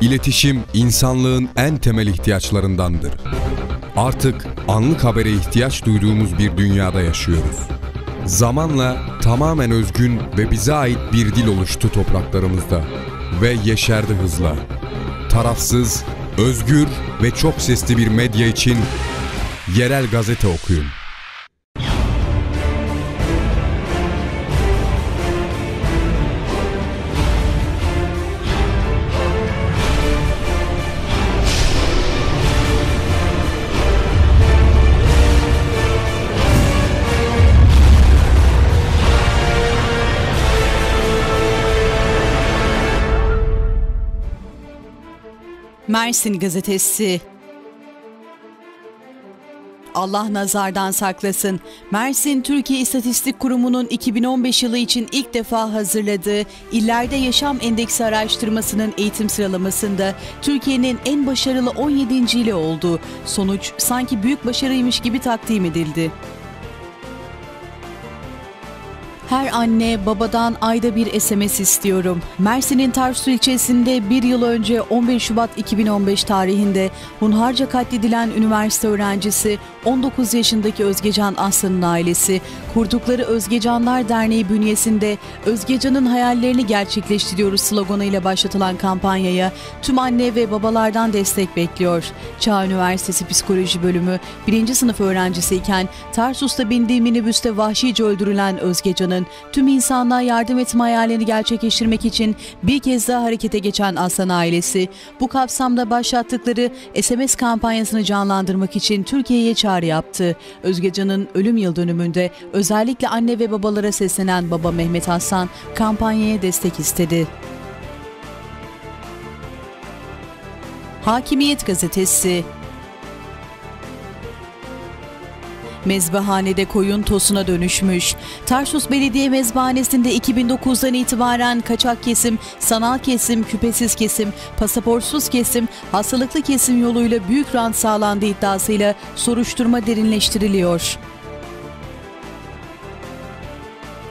İletişim insanlığın en temel ihtiyaçlarındandır. Artık anlık habere ihtiyaç duyduğumuz bir dünyada yaşıyoruz. Zamanla tamamen özgün ve bize ait bir dil oluştu topraklarımızda ve yeşerdi hızla. Tarafsız, özgür ve çok sesli bir medya için yerel gazete okuyun. Mersin Gazetesi Allah nazardan saklasın. Mersin Türkiye İstatistik Kurumu'nun 2015 yılı için ilk defa hazırladığı İllerde Yaşam Endeksi araştırmasının eğitim sıralamasında Türkiye'nin en başarılı 17. ili oldu. Sonuç sanki büyük başarıymış gibi takdim edildi. Her anne babadan ayda bir SMS istiyorum. Mersin'in Tarsus ilçesinde bir yıl önce 11 Şubat 2015 tarihinde hunharca katledilen üniversite öğrencisi 19 yaşındaki Özgecan Aslan'ın ailesi kurdukları Özgecanlar Derneği bünyesinde Özgecan'ın hayallerini gerçekleştiriyoruz sloganıyla başlatılan kampanyaya tüm anne ve babalardan destek bekliyor. Çağ Üniversitesi Psikoloji Bölümü 1. sınıf öğrencisiyken Tarsus'ta bindiği minibüste vahşice öldürülen Özgecan'ın tüm insanlığa yardım etme hayalini gerçekleştirmek için bir kez daha harekete geçen Aslan ailesi bu kapsamda başlattıkları SMS kampanyasını canlandırmak için Türkiye'ye çağrı yaptı. Özgecan'ın ölüm yıl dönümünde özellikle anne ve babalara seslenen baba Mehmet Aslan kampanyaya destek istedi. Hakimiyet Gazetesi Mezbahanede koyun tosuna dönüşmüş. Tarsus Belediye Mezbahanesi'nde 2009'dan itibaren kaçak kesim, sanal kesim, küpesiz kesim, pasaportsuz kesim, hastalıklı kesim yoluyla büyük rant sağlandığı iddiasıyla soruşturma derinleştiriliyor.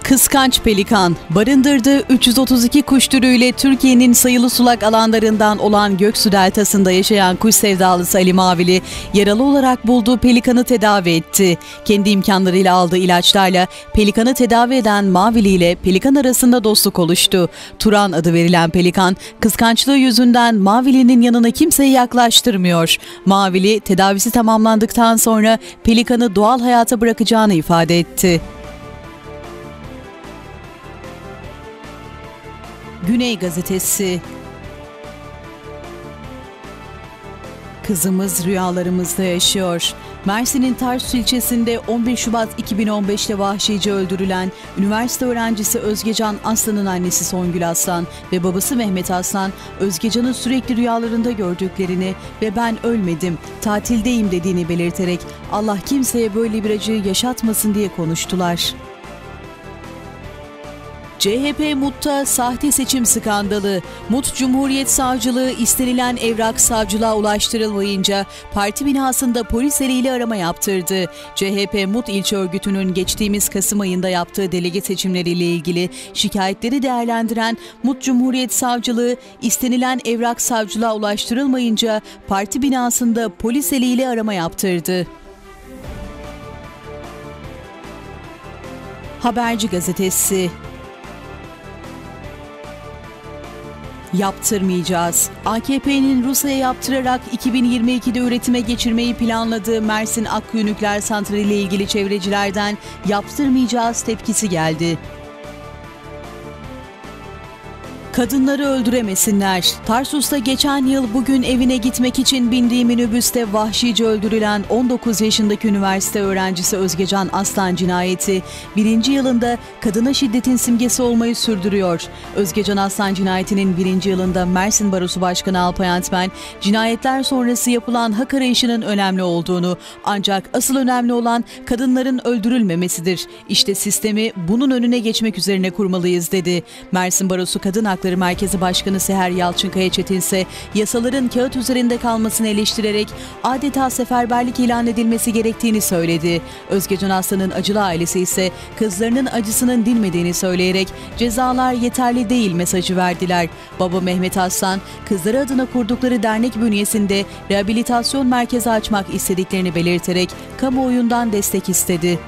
Kıskanç Pelikan barındırdığı 332 kuş türüyle Türkiye'nin sayılı sulak alanlarından olan Göksu Deltası'nda yaşayan kuş sevdalısı Ali Mavili yaralı olarak bulduğu pelikanı tedavi etti. Kendi imkanlarıyla aldığı ilaçlarla pelikanı tedavi eden Mavili ile pelikan arasında dostluk oluştu. Turan adı verilen pelikan kıskançlığı yüzünden Mavili'nin yanına kimseyi yaklaştırmıyor. Mavili tedavisi tamamlandıktan sonra pelikanı doğal hayata bırakacağını ifade etti. Güney Gazetesi Kızımız rüyalarımızda yaşıyor. Mersin'in Tarsus ilçesinde 11 Şubat 2015'te vahşice öldürülen üniversite öğrencisi Özgecan Aslan'ın annesi Songül Aslan ve babası Mehmet Aslan, Özgecan'ı sürekli rüyalarında gördüklerini ve ben ölmedim, tatildeyim dediğini belirterek Allah kimseye böyle bir acı yaşatmasın diye konuştular. CHP MUT'ta sahte seçim skandalı. MUT Cumhuriyet Savcılığı istenilen evrak savcılığa ulaştırılmayınca parti binasında polis eliyle arama yaptırdı. CHP MUT ilçe örgütünün geçtiğimiz Kasım ayında yaptığı delege seçimleriyle ilgili şikayetleri değerlendiren MUT Cumhuriyet Savcılığı istenilen evrak savcılığa ulaştırılmayınca parti binasında polis eliyle arama yaptırdı. Haberci Gazetesi Yaptırmayacağız. AKP'nin Rusya'ya yaptırarak 2022'de üretime geçirmeyi planladığı Mersin Akkuyu Nükleer Santrali ile ilgili çevrecilerden yaptırmayacağız tepkisi geldi. Kadınları öldüremesinler. Tarsus'ta geçen yıl bugün evine gitmek için bindiği minibüste vahşice öldürülen 19 yaşındaki üniversite öğrencisi Özgecan Aslan cinayeti birinci yılında kadına şiddetin simgesi olmayı sürdürüyor. Özgecan Aslan cinayetinin birinci yılında Mersin Barosu Başkanı Alpay Antmen, cinayetler sonrası yapılan hak arayışının önemli olduğunu ancak asıl önemli olan kadınların öldürülmemesidir. İşte sistemi bunun önüne geçmek üzerine kurmalıyız dedi. Mersin Barosu Kadın Hakları Hakları Merkezi Başkanı Seher Yalçınkaya Çetin ise yasaların kağıt üzerinde kalmasını eleştirerek adeta seferberlik ilan edilmesi gerektiğini söyledi. Özgecan Aslan'ın acılı ailesi ise kızlarının acısının dinmediğini söyleyerek cezalar yeterli değil mesajı verdiler. Baba Mehmet Aslan, kızları adına kurdukları dernek bünyesinde rehabilitasyon merkezi açmak istediklerini belirterek kamuoyundan destek istedi.